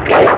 Okay.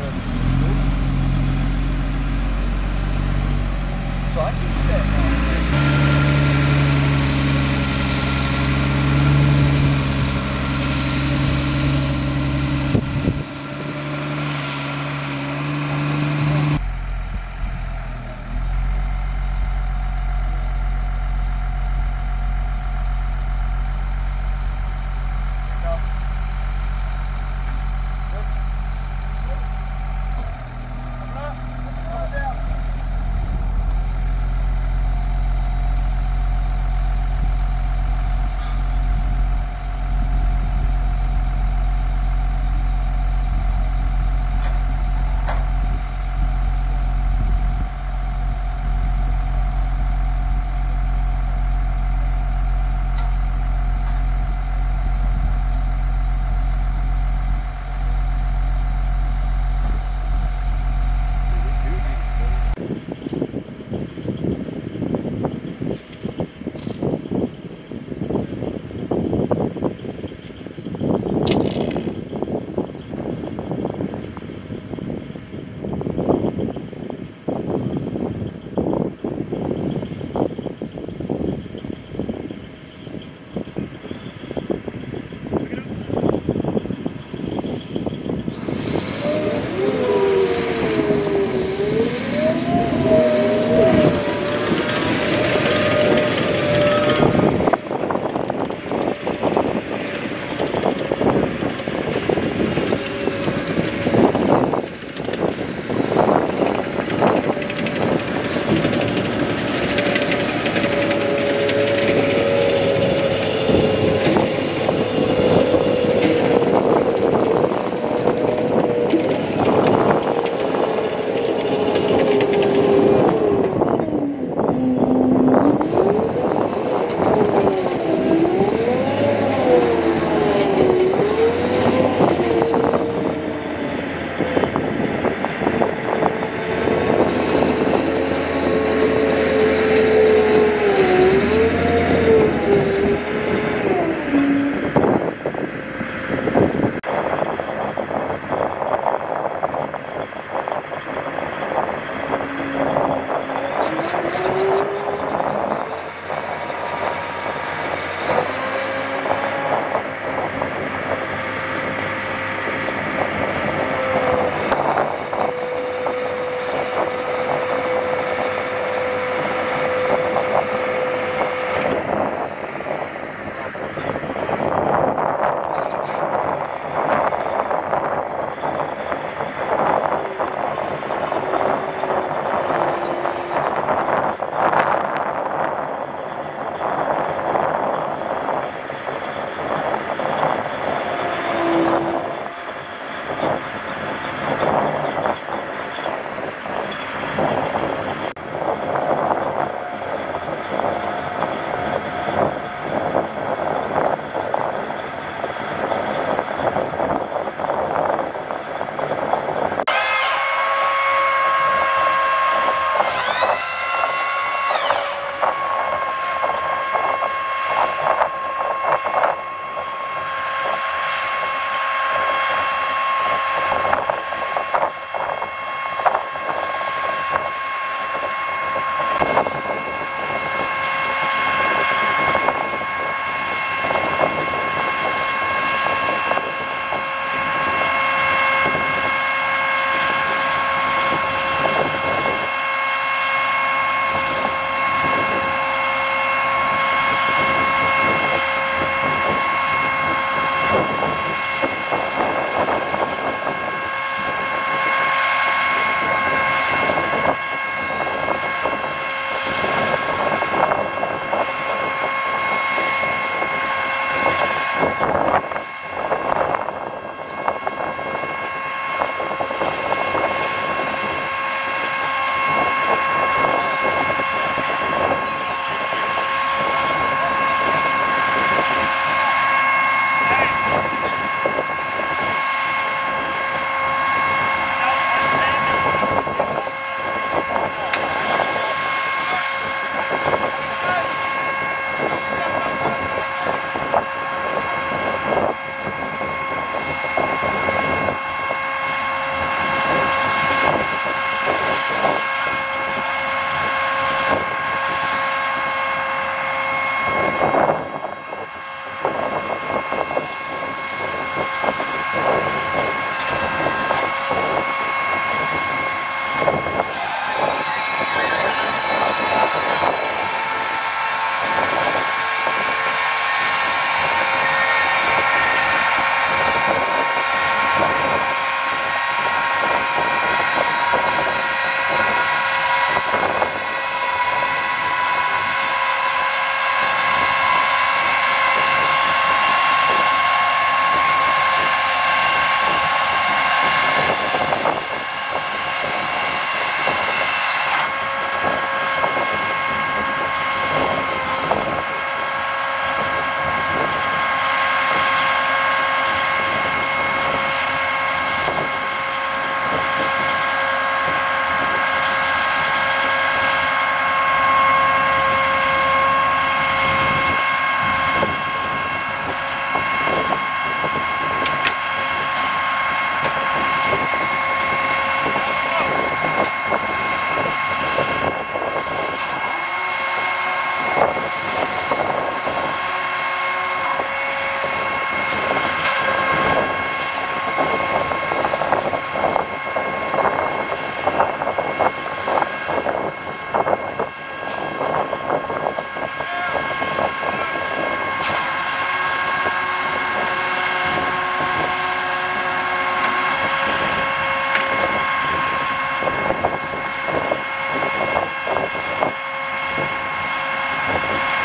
So I keep saying,